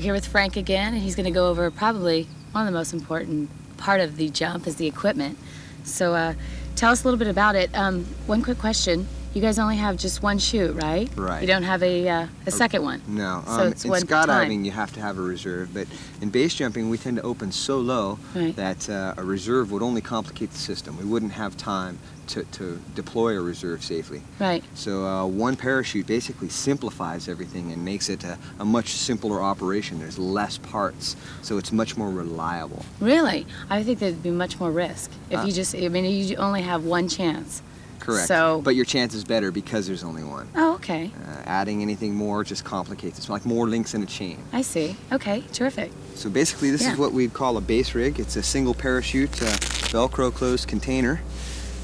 We're here with Frank again, and he's going to go over probably one of the most important part of the jump is the equipment. So uh, tell us a little bit about it. Um, one quick question. You guys only have just one chute, right? Right. You don't have a, uh, a second one. No. So Um, it's in one skydiving, you have to have a reserve, but in base jumping, we tend to open so low Right. that uh, a reserve would only complicate the system. We wouldn't have time to, to deploy a reserve safely. Right. So uh, one parachute basically simplifies everything and makes it a, a much simpler operation. There's less parts, so it's much more reliable. Really? I think there'd be much more risk if Uh, you just, I mean, you only have one chance. Correct. So- but your chance is better because there's only one. Oh, okay. Uh, adding anything more just complicates it. It's like more links in a chain. I see. Okay, terrific. So basically, this Yeah. is what we'd call a base rig. It's a single parachute, uh, Velcro closed container.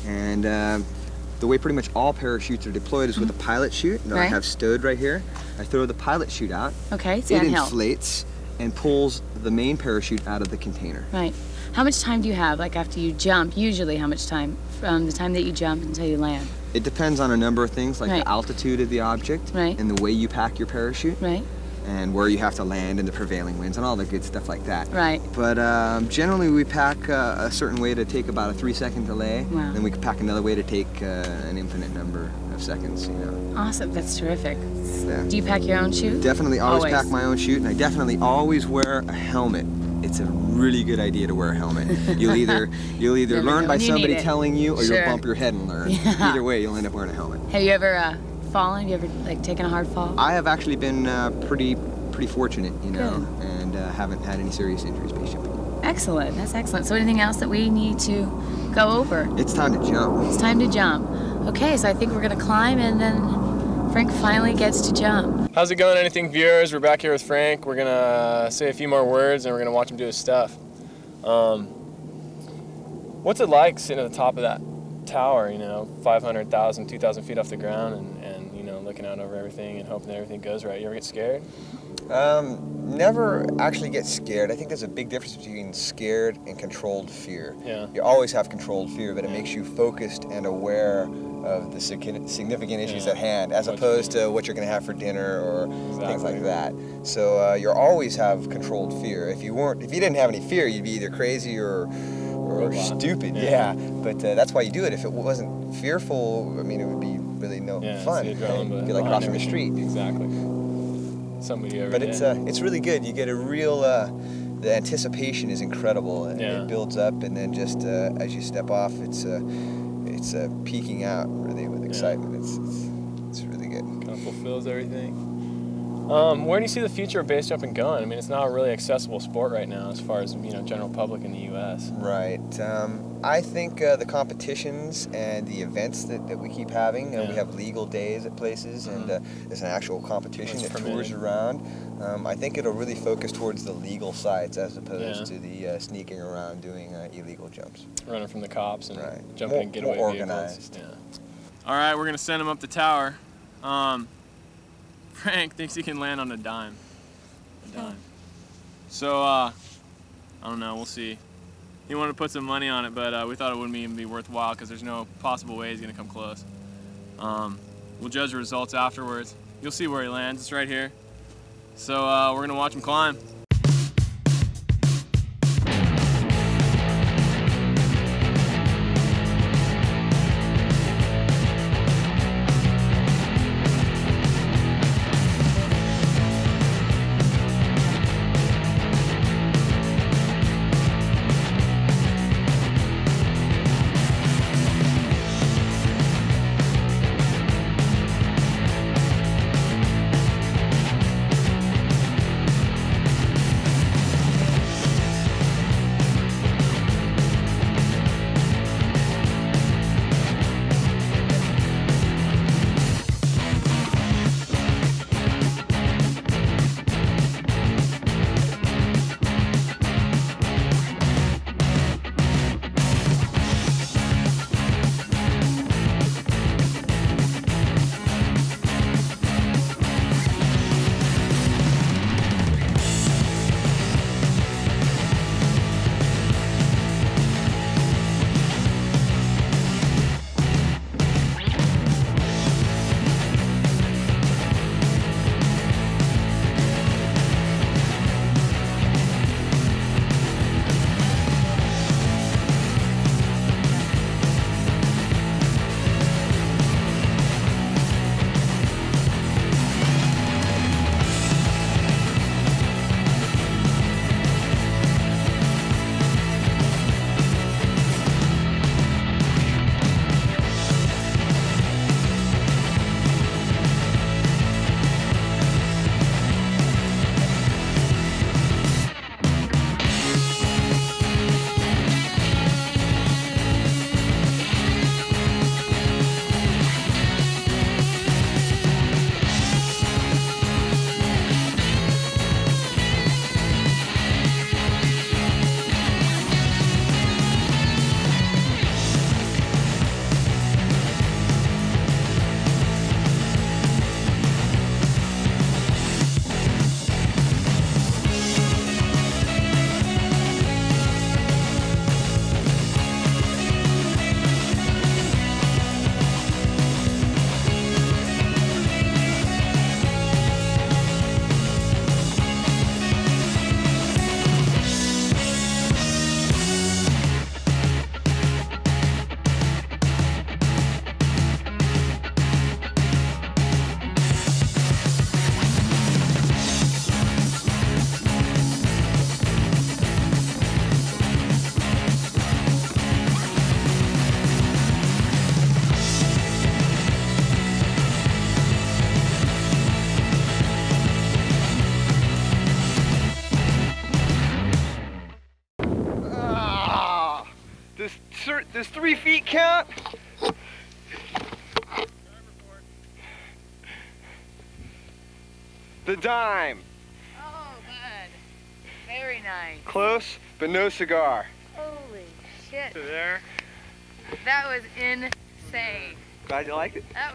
And uh, the way pretty much all parachutes are deployed is with a pilot chute that I Mm-hmm. Have stowed right here. I throw the pilot chute out. Okay, it's it inflates and pulls the main parachute out of the container. Right. How much time do you have, like after you jump? Usually, how much time from the time that you jump until you land? It depends on a number of things like Right. the altitude of the object Right. and the way you pack your parachute Right. and where you have to land and the prevailing winds and all the good stuff like that. Right. But um, generally, we pack uh, a certain way to take about a three-second delay. Wow. Then we can pack another way to take uh, an infinite number of seconds. You know. Awesome. That's terrific. Yeah. Do you pack your own chute? Definitely always, Always. pack my own chute, and I definitely always wear a helmet. It's a really good idea to wear a helmet. You'll either you'll either learn by somebody telling you, or Sure. you'll bump your head and learn. Yeah. Either way, you'll end up wearing a helmet. Have you ever uh, fallen? Have you ever like taken a hard fall? I have actually been uh, pretty pretty fortunate, you know, Good. and uh, haven't had any serious injuries jumping. Excellent. That's excellent. So, anything else that we need to go over? It's time to jump. It's time to jump. Okay, so I think we're gonna climb, and then Frank finally gets to jump. How's it going, anything viewers? We're back here with Frank. We're gonna say a few more words and we're gonna watch him do his stuff. Um, what's it like sitting at the top of that tower, you know, 500,000, 2,000 feet off the ground and, and, you know, looking out over everything and hoping that everything goes right? You ever get scared? Um, never actually get scared. I think there's a big difference between scared and controlled fear. Yeah. You always have controlled fear, but it Yeah. makes you focused and aware of the significant issues Yeah. at hand, as What opposed to what you're going to have for dinner or things like that. So uh, you always have controlled fear. If you weren't, if you didn't have any fear, you'd be either crazy or or stupid. Yeah. Yeah. But uh, that's why you do it. If it wasn't fearful, I mean, it would be really no Yeah, fun. right? It'd be like crossing the street. Exactly. Do every But day. it's uh, it's really good. You get a real uh, the anticipation is incredible, and Yeah. it builds up, and then just uh, as you step off, it's uh, it's uh, peaking out really with excitement. It's, it's it's really good. kind of fulfills everything. Um, where do you see the future of base jumping going? I mean, it's not a really accessible sport right now as far as you know, general public in the U.S. Right. Um, I think uh, the competitions and the events that, that we keep having, uh, we have legal days at places, and uh, there's an actual competition It's that tours around. Um, I think it'll really focus towards the legal sides as opposed Yeah. to the uh, sneaking around doing uh, illegal jumps. running from the cops and Right. jumping More- getaway more vehicles. organized. Yeah. All right, we're gonna send him up the tower. Um, Frank thinks he can land on a dime. A dime. So uh, I don't know. We'll see. He wanted to put some money on it, but uh, we thought it wouldn't even be worthwhile because there's no possible way he's gonna come close. Um, we'll judge the results afterwards. You'll see where he lands. It's right here. So uh, we're gonna watch him climb. Does three feet count? The dime. Oh, bud. Very nice. Close, but no cigar. Holy shit. There. That was insane. Glad you liked it. That